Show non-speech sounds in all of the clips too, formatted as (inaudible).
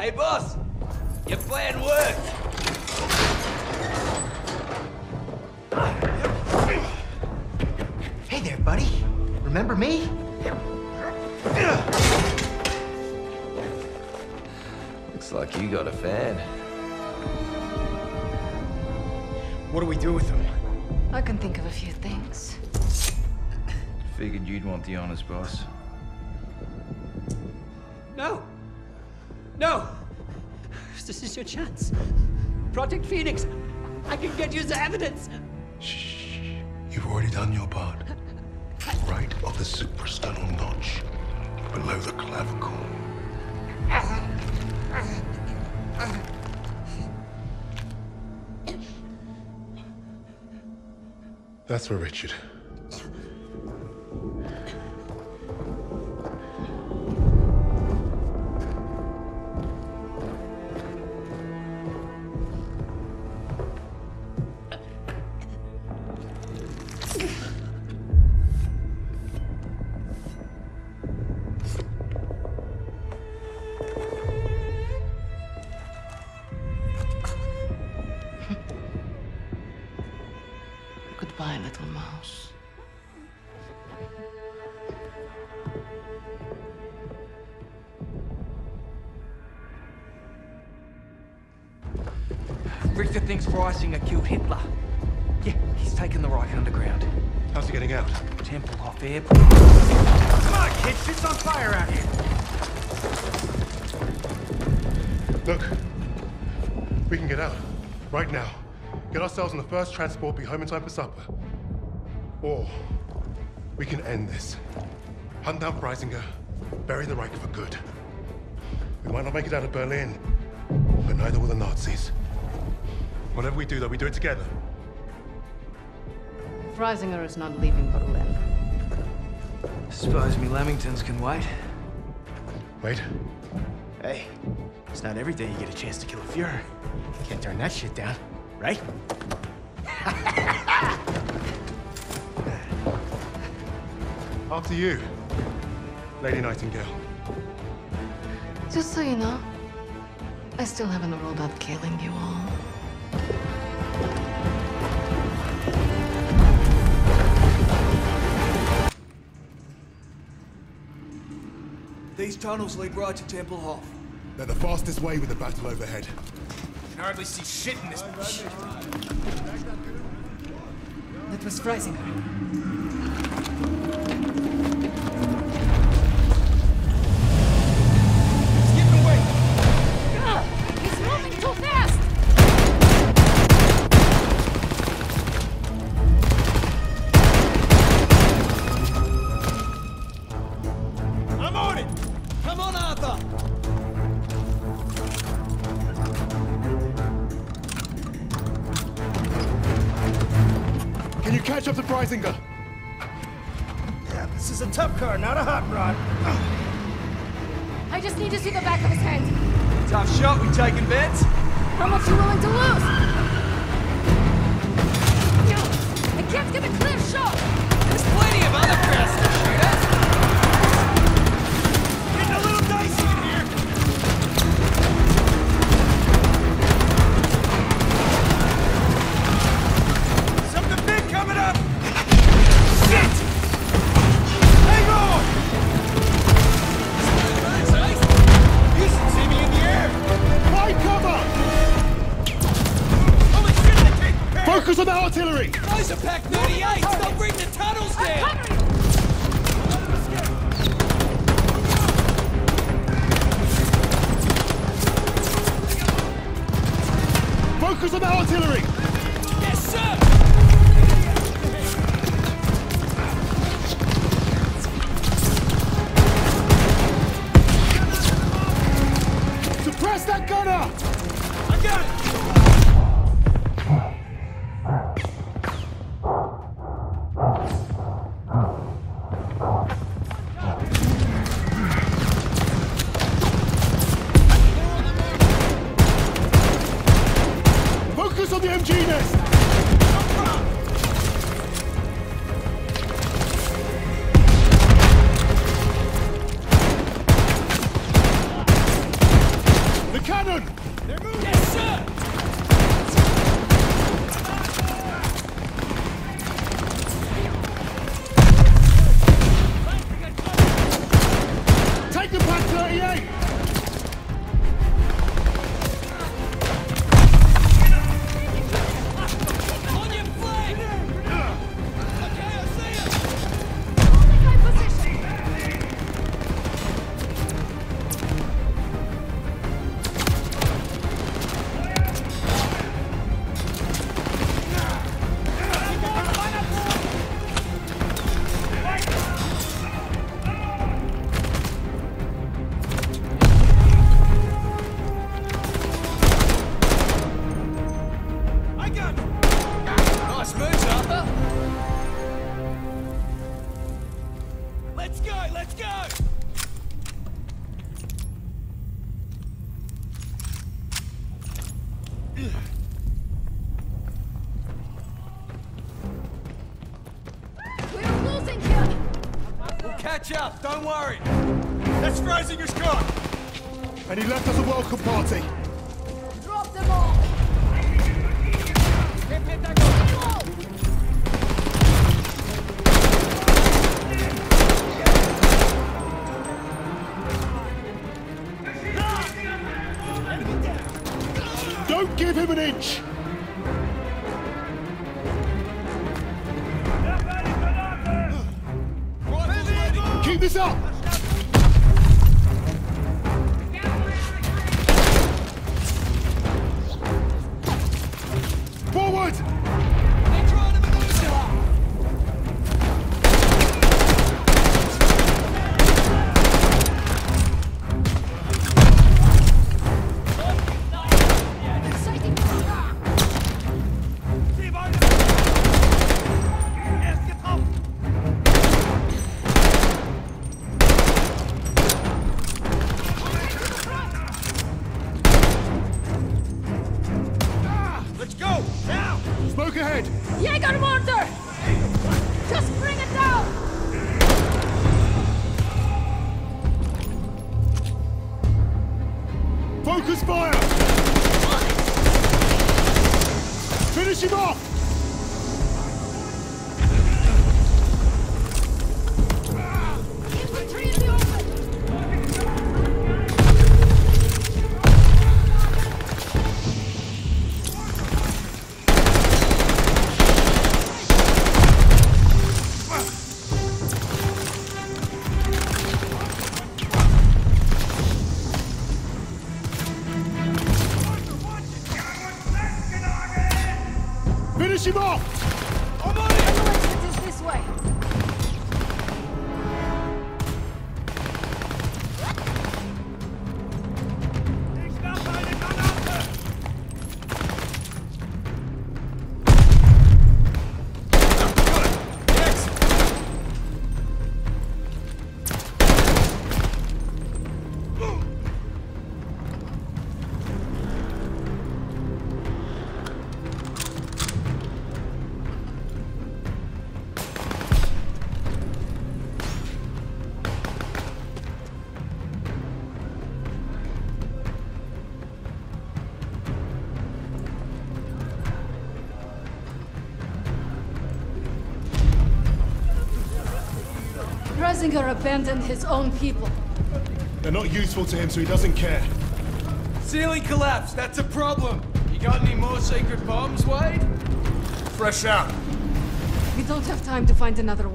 Hey, boss! Your plan worked! Hey there, buddy. Remember me? Looks like you got a fan. What do we do with him? I can think of a few things. Figured you'd want the honors, boss. No! No! This is your chance. Project Phoenix! I can get you the evidence! Shh. You've already done your part. Right of the suprasternal notch, below the clavicle. That's for Richard. Richter thinks Freisinger killed Hitler. Yeah, he's taken the Reich underground. How's he getting out? Tempelhof Airport. Come on, kid. Shit's on fire out here. Look, we can get out. Right now. Get ourselves on the first transport, be home in time for supper. Or we can end this. Hunt down Freisinger, bury the Reich for good. We might not make it out of Berlin, but neither will the Nazis. Whatever we do, though, we do it together. Freisinger is not leaving Berlin. Suppose me Lamingtons can wait. Wait. Hey, it's not every day you get a chance to kill a Fuhrer. Can't turn that shit down, right? (laughs) After you, Lady Nightingale. Just so you know, I still haven't ruled out killing you all. Tunnels lead right to Tempelhof. They're the fastest way with the battle overhead. Can hardly see shit in this bitch. That was Freisinger. artillery! Those are PaK 38! Stop bring the tunnels down! Focus on the artillery! Yes, sir! Suppress that gunner! Watch don't worry. That's Freisinger's car. And he left us a welcome party. Drop them all! Don't give him an inch! 笑。Jaeger mortar! Freisinger abandoned his own people. They're not useful to him, so he doesn't care. Ceiling collapsed, that's a problem. You got any more sacred bombs, Wade? Fresh out. We don't have time to find another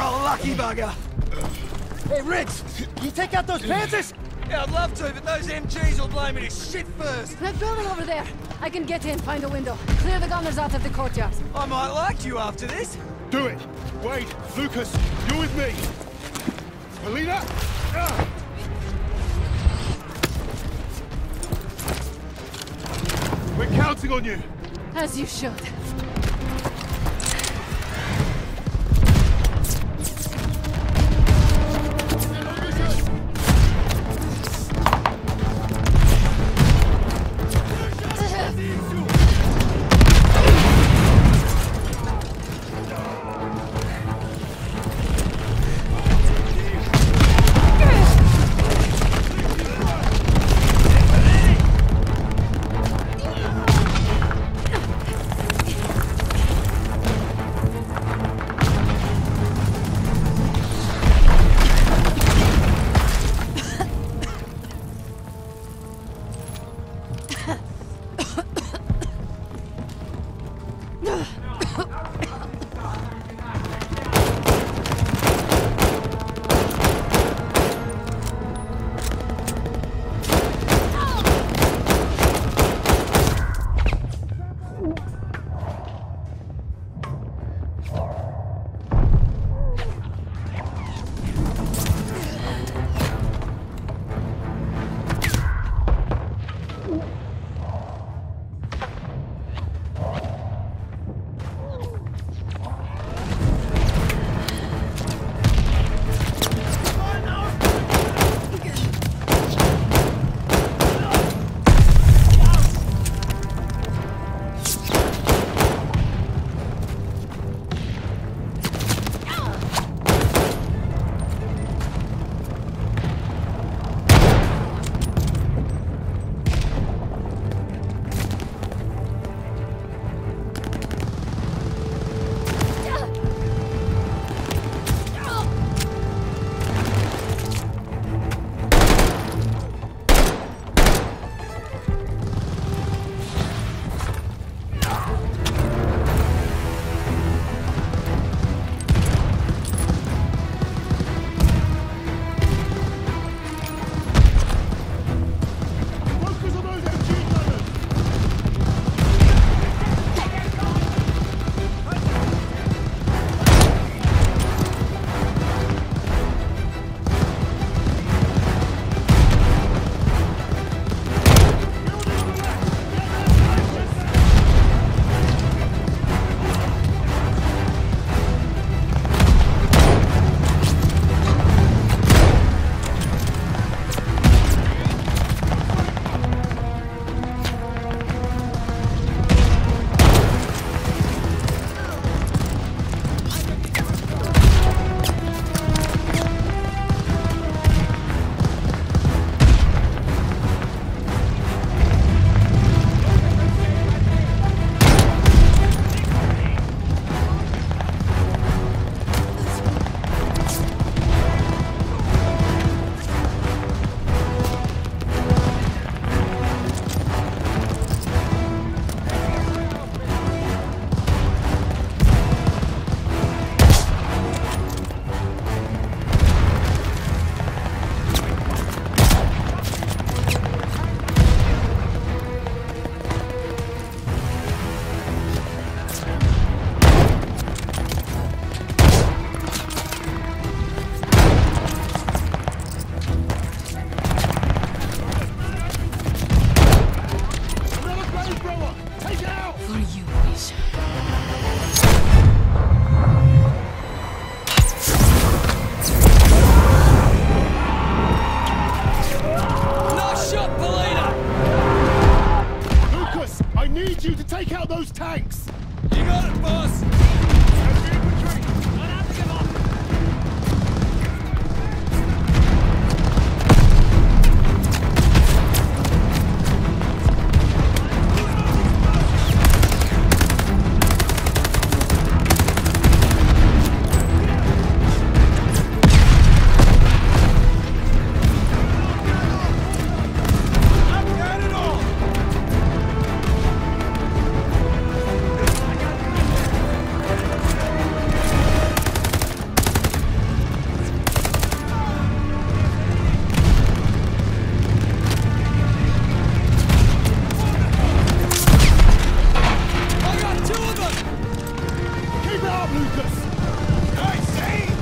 a lucky bugger. Hey, Riggs, you take out those panzers? Yeah, I'd love to, but those MGs will blame me to shit first. That building over there. I can get in, find a window. Clear the gunners out of the courtyard. I might like you after this. Do it. Wade, Lucas, you with me. Helena? Ah! We're counting on you. As you should. I say?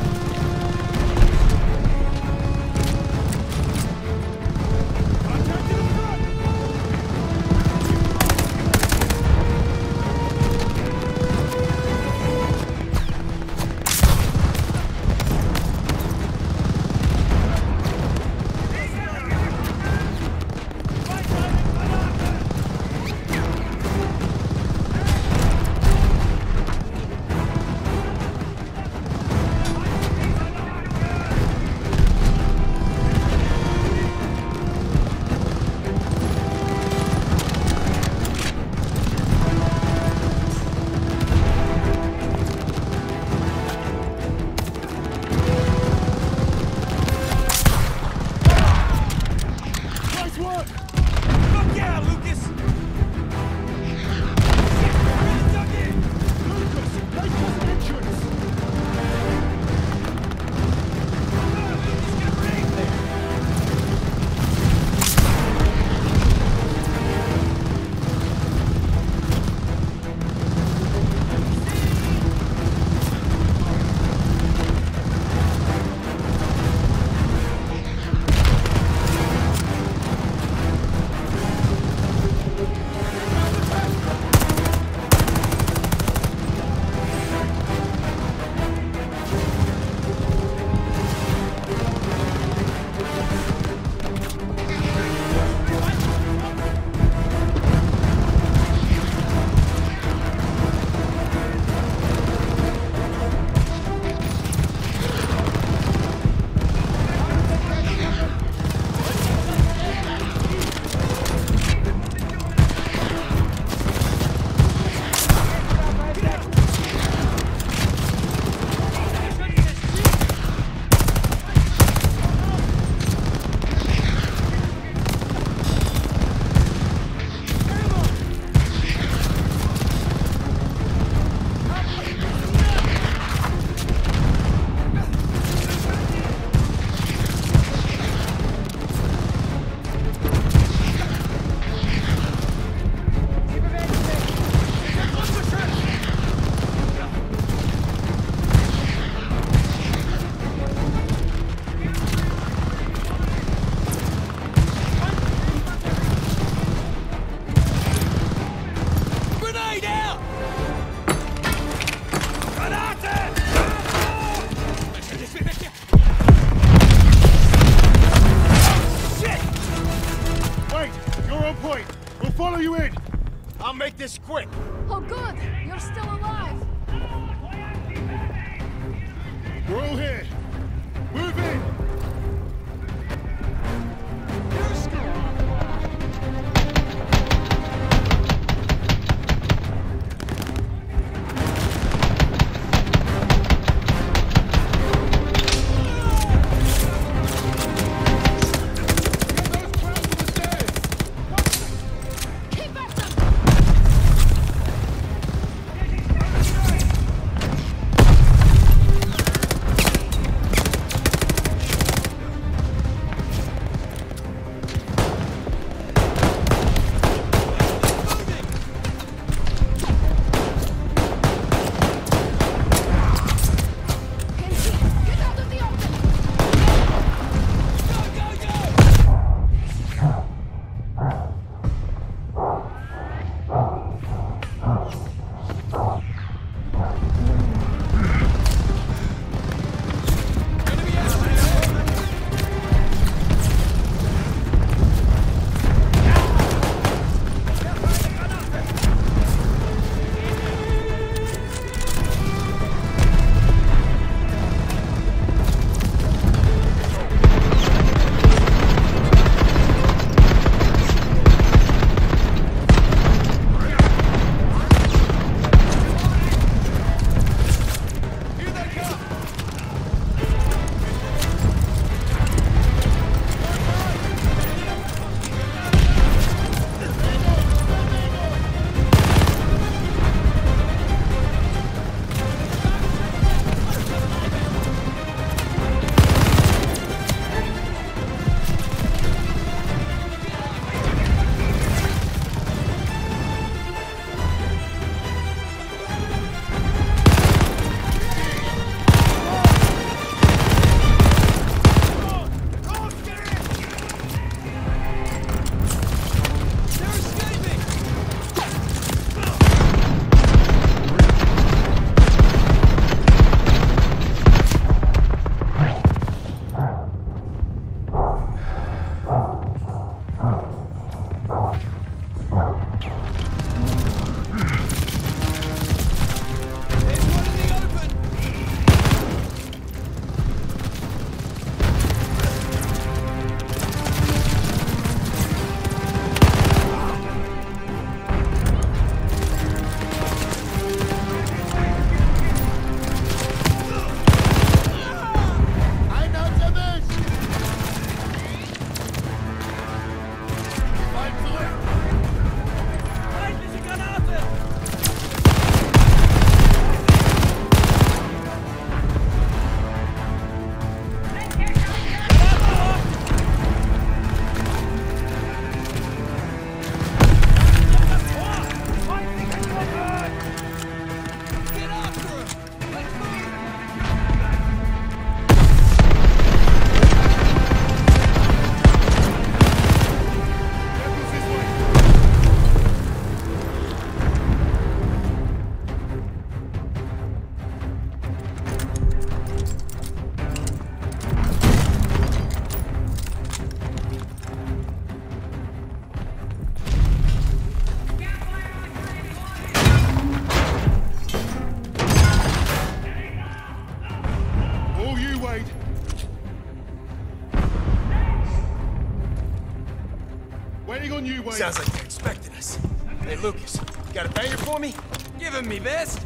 Sounds like they're expecting us. Hey, Lucas, got a banger for me? Give him me best!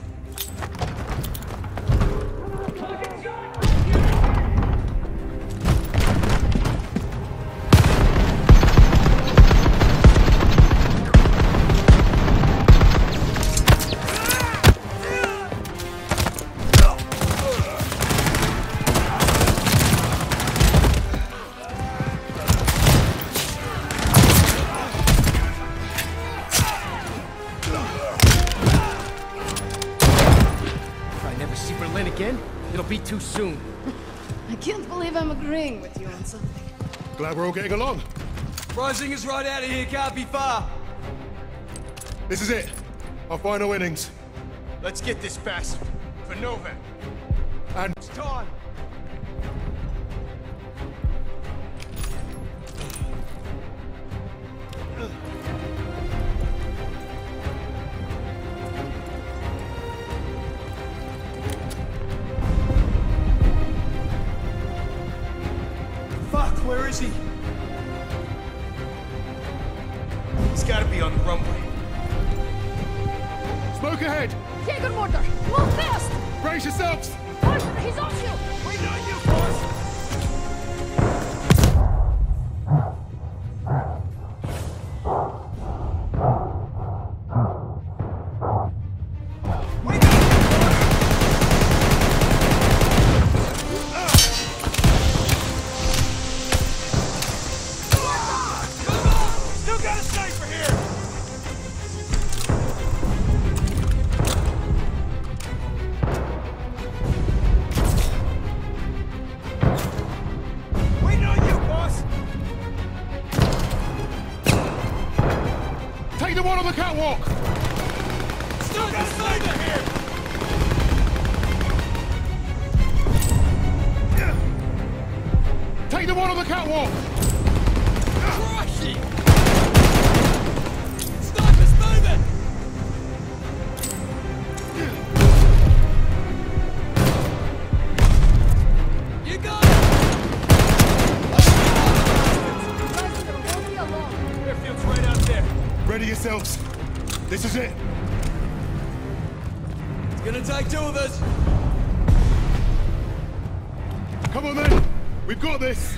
Be too soon. I can't believe I'm agreeing with you on something. Glad we're all getting along. Rising is right out of here can't be far. This is it. Our final innings. Let's get this bastard. For Novak. And It's time. Gonna take two of us. Come on then. We've got this.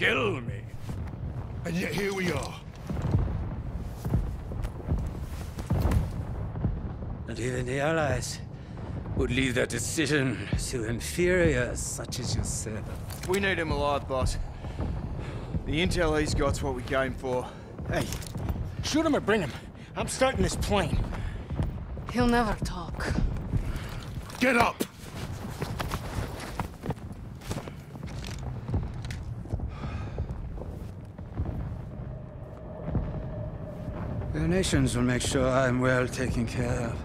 Kill me. And yet here we are. Not even the Allies would leave their decision to inferiors such as yourself. We need him alive, boss. The intel he's got's what we came for. Hey, shoot him or bring him. I'm starting this plane. He'll never talk. Get up. Nations will make sure I'm well taken care of.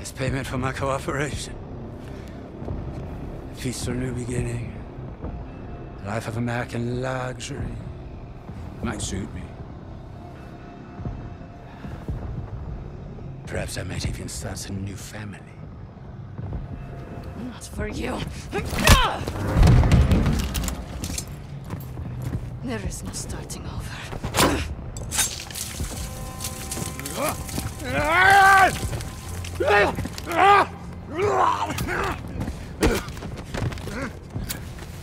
As payment for my cooperation. A new beginning. A life of American luxury. Might suit me. Perhaps I might even start a new family. Not for you. There is no starting over.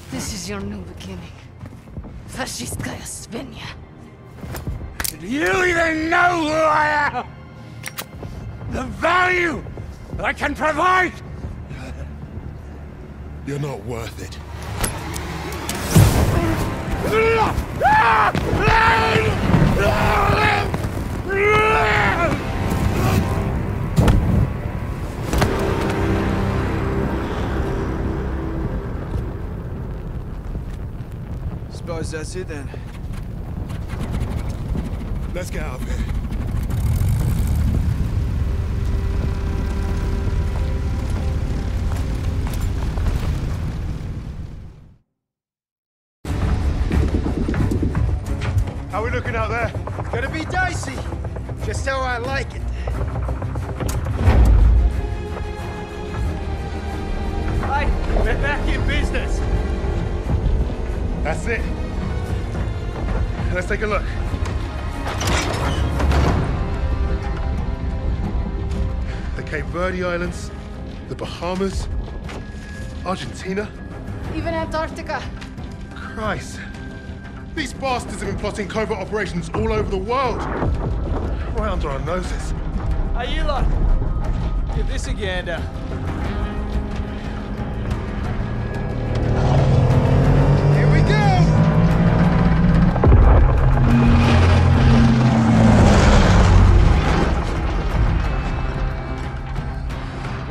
This is your new beginning. Fascistkaya Svenja. Do you even know who I am? The value I can provide? You're not worth it. Suppose that's it then. Let's get out of here. How are we looking out there? It's Gonna be dicey. Just how I like it. Hey, we're back in business. That's it. Let's take a look. The Cape Verde Islands, the Bahamas, Argentina. Even Antarctica. Christ. These bastards have been plotting covert operations all over the world. Right under our noses. Hey, you lot. Give this a gander. Uh,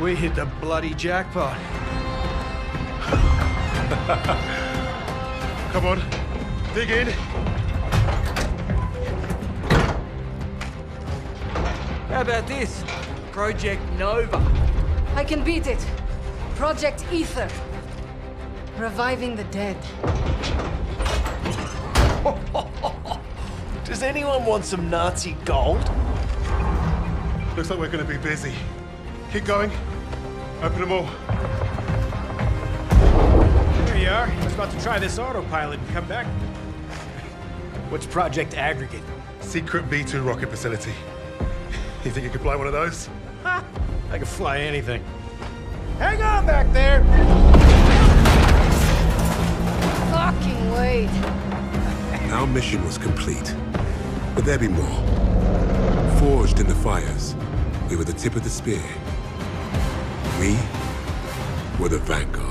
We hit the bloody jackpot. (laughs) Come on, dig in. How about this? Project Nova. I can beat it. Project Ether. Reviving the dead. Does anyone want some Nazi gold? Looks like we're gonna be busy. Keep going. Open them all. There you are. I was about to try this autopilot and come back. What's Project Aggregate? Secret V2 rocket facility. You think you could fly one of those? I can fly anything. Hang on back there! Fucking wait. Our mission was complete. But there be more. Forged in the fires, we were the tip of the spear. We were the vanguard.